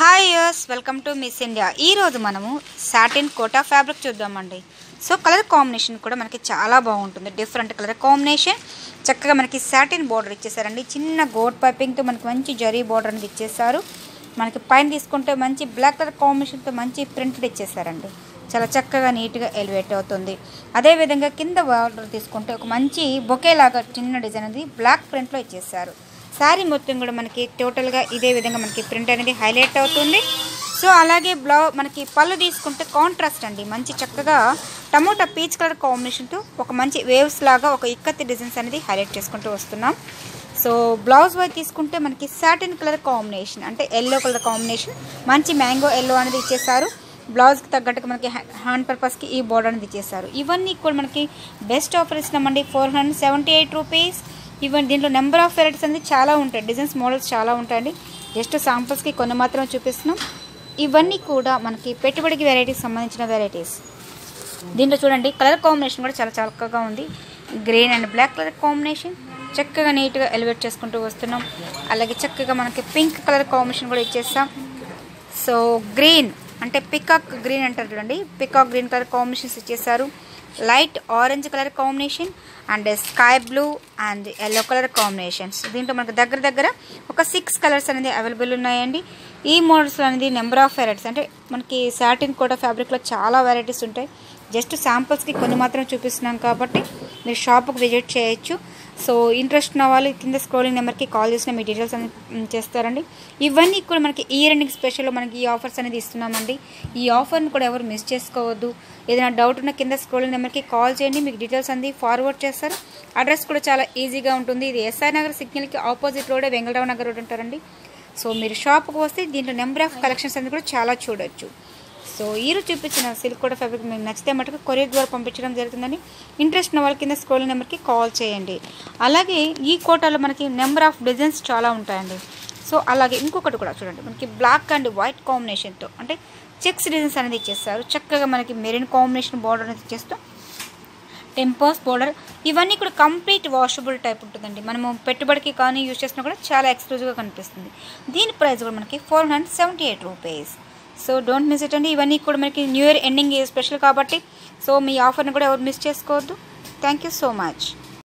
Hi yes welcome to Miss India ఈరోజు మనము satin quota fabric చూద్దామండి. సో కలర్ కాంబినేషన్ కూడా మనకి చాలా బాగుంటుంది. డిఫరెంట్ కలర్ కాంబినేషన్ చక్కగా మనకి సాటిన్ బార్డర్ ఇచ్చేసారండి. చిన్న గోడ్ పైపింగ్తో మనకి మంచి జరీ బార్డర్ అనేది ఇచ్చేసారు. మనకి పైన తీసుకుంటే మంచి బ్లాక్ కలర్ కాంబినేషన్తో మంచి ప్రింటెడ్ ఇచ్చేసారండి. చాలా చక్కగా నీట్గా ఎలివేట్ అవుతుంది. అదేవిధంగా కింద బార్డర్ తీసుకుంటే ఒక మంచి బొకే లాగా చిన్న డిజైన్ అనేది బ్లాక్ ప్రింట్లో ఇచ్చేసారు. శారీ మొత్తం కూడా మనకి టోటల్గా ఇదే విధంగా మనకి ప్రింట్ అనేది హైలైట్ అవుతుంది. సో అలాగే బ్లౌ మనకి పళ్ళు తీసుకుంటే కాంట్రాస్ట్ అండి. మంచి చక్కగా టమోటా పీచ్ కలర్ కాంబినేషన్తో ఒక మంచి వేవ్స్ లాగా ఒక ఇక్కత్తి డిజైన్స్ అనేది హైలైట్ చేసుకుంటూ వస్తున్నాం. సో బ్లౌజ్ వైజ్ తీసుకుంటే మనకి సాటిన్ కలర్ కాంబినేషన్ అంటే ఎల్లో కలర్ కాంబినేషన్ మంచి మ్యాంగో ఎల్లో అనేది ఇచ్చేసారు బ్లౌజ్కి తగ్గట్టుగా మనకి హ్యాండ్ పర్పస్కి ఈ బోర్డర్ అనేది ఇచ్చేసారు ఇవన్నీ కూడా మనకి బెస్ట్ ఆఫర్ ఇస్తున్నామండి four hundred seventy eight rupees ఇవ్వండి దీంట్లో నెంబర్ ఆఫ్ వెరైటీస్ అనేది చాలా ఉంటాయి. డిజైన్స్ మోడల్స్ చాలా ఉంటాయండి. జస్ట్ శాంపుల్స్కి కొన్ని మాత్రమే చూపిస్తున్నాం. ఇవన్నీ కూడా మనకి పెట్టుబడికి వెరైటీస్ సంబంధించిన వెరైటీస్ దీంట్లో చూడండి కలర్ కాంబినేషన్ కూడా చాలా చక్కగా ఉంది. Green and black colour combination చక్కగా నీట్గా ఎలివేట్ చేసుకుంటూ వస్తున్నాం. అలాగే చక్కగా మనకి పింక్ కలర్ కాంబినేషన్ కూడా ఇచ్చేస్తాం. సో గ్రీన్ అంటే పికాక్ గ్రీన్ అంటారు చూడండి. పికాక్ గ్రీన్ కలర్ కాంబినేషన్స్ ఇచ్చేసారు light orange colour combination and sky blue and yellow colour combinations. దీంట్లో మనకు దగ్గర దగ్గర ఒక సిక్స్ కలర్స్ అనేది అవైలబుల్ ఉన్నాయండి. ఈ మోడల్స్ అనేది నెంబర్ ఆఫ్ వెరైటీస్ అంటే మనకి సాటిన్ కోట ఫ్యాబ్రిక్లో చాలా వెరైటీస్ ఉంటాయి. జస్ట్ శాంపుల్స్కి కొన్ని మాత్రం చూపిస్తున్నాం కాబట్టి మీరు షాప్కి విజిట్ చేయొచ్చు. సో ఇంట్రెస్ట్ ఉన్న వాళ్ళు కింద స్క్రోలింగ్ నెంబర్కి కాల్ చేసిన మీ డీటెయిల్స్ అనేది చేస్తారండి. ఇవన్నీ కూడా మనకి ఇయర్ ఎండింగ్ స్పెషల్లో మనకి ఈ ఆఫర్స్ అనేది ఇస్తున్నామండి. ఈ ఆఫర్ని కూడా ఎవరు మిస్ చేసుకోవద్దు. ఏదైనా డౌట్ ఉన్న కింద స్క్రోలింగ్ నెంబర్కి కాల్ చేయండి. మీకు డీటెయిల్స్ అనేది ఫార్వర్డ్ చేస్తారు. అడ్రస్ కూడా చాలా ఈజీగా ఉంటుంది. ఇది ఎస్ఆర్ నగర్ సిగ్నల్కి ఆపోజిట్ రోడే వెంగళరావు నగర్ రోడ్ ఉంటారండి సో మీరు షాప్కి వస్తే దీంట్లో నెంబర్ ఆఫ్ కలెక్షన్స్ అనేది కూడా చాలా చూడొచ్చు. సో ఈరోజు చూపించిన సిల్క్ కూడా ఫ్యాబ్రిక్ మీకు నచ్చితే మటుకు కొరియర్ ద్వారా పంపించడం జరుగుతుందని ఇంట్రెస్ట్ ఉన్న వాళ్ళ కింద స్క్రోల్ నెంబర్కి కాల్ చేయండి. అలాగే ఈ కోటాలో మనకి నెంబర్ ఆఫ్ డిజైన్స్ చాలా ఉంటాయండి. సో అలాగే ఇంకొకటి కూడా చూడండి. మనకి బ్లాక్ అండ్ వైట్ కాంబినేషన్తో అంటే చెక్స్ డిజైన్స్ అనేది ఇచ్చేస్తారు. చక్కగా మనకి మెరిన్ కాంబినేషన్ బార్డర్ అనేది ఇచ్చేస్తూ టెంపోస్ బోర్డర్ ఇవన్నీ కూడా కంప్లీట్ వాషబుల్ టైప్ ఉంటుందండి. మనము పెట్టుబడికి కానీ యూజ్ చేసినా కూడా చాలా ఎక్స్క్లూజివ్గా కనిపిస్తుంది. దీని ప్రైస్ కూడా మనకి four hundred seventy eight rupees so don't miss it అండి. ఇవన్నీ కూడా మనకి న్యూ ఇయర్ ఎండింగ్ స్పెషల్ కాబట్టి సో మీ ఆఫర్ని కూడా ఎవరు మిస్ చేసుకోవద్దు. Thank you so much.